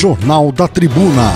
Jornal da Tribuna.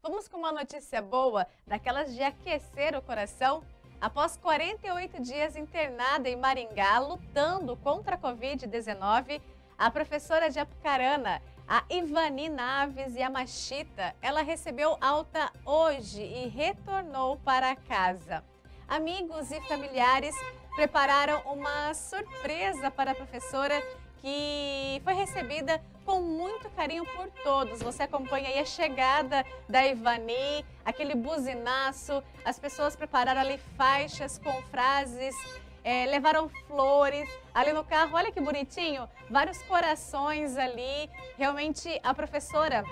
Vamos com uma notícia boa, daquelas de aquecer o coração. Após 48 dias internada em Maringá, lutando contra a Covid-19, a professora de Apucarana, a Ivani Naves Yamashita, ela recebeu alta hoje e retornou para casa. Amigos e familiares prepararam uma surpresa para a professora que foi recebida com muito carinho por todos. Você acompanha aí a chegada da Ivani, aquele buzinaço, as pessoas prepararam ali faixas com frases, é, levaram flores ali no carro. Olha que bonitinho, vários corações ali. Realmente a professora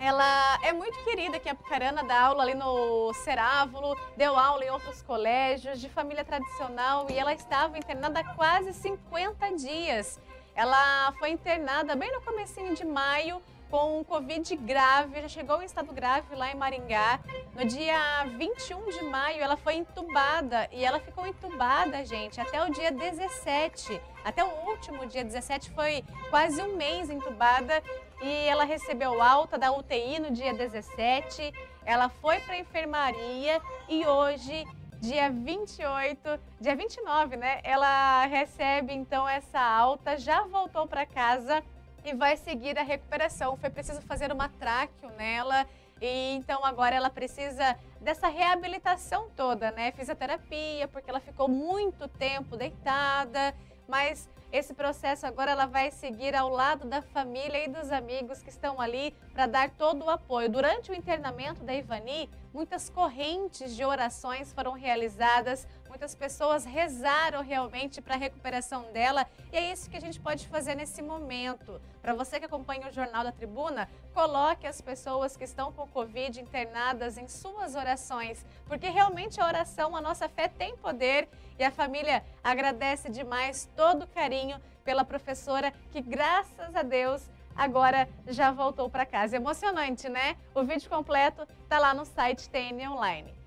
ela é muito querida aqui em Apucarana, dá aula ali no Cerávulo, deu aula em outros colégios de família tradicional e ela estava internada há quase 50 dias. Ela foi internada bem no comecinho de maio com Covid grave, já chegou em estado grave lá em Maringá. No dia 21 de maio, ela foi entubada e ela ficou entubada, gente, até o dia 17. Até o último dia 17 foi quase um mês entubada e ela recebeu alta da UTI no dia 17. Ela foi para a enfermaria e hoje dia 28, dia 29, né? Ela recebe então essa alta, já voltou para casa e vai seguir a recuperação. Foi preciso fazer uma tráqueo nela e então agora ela precisa dessa reabilitação toda, né? Fisioterapia, porque ela ficou muito tempo deitada, mas esse processo agora ela vai seguir ao lado da família e dos amigos que estão ali para dar todo o apoio. Durante o internamento da Ivani, muitas correntes de orações foram realizadas, muitas pessoas rezaram realmente para a recuperação dela e é isso que a gente pode fazer nesse momento. Para você que acompanha o Jornal da Tribuna, coloque as pessoas que estão com Covid internadas em suas orações, porque realmente a oração, a nossa fé tem poder e a família agradece demais todo o carinho pela professora que, graças a Deus, agora já voltou para casa. Emocionante, né? O vídeo completo está lá no site TN Online.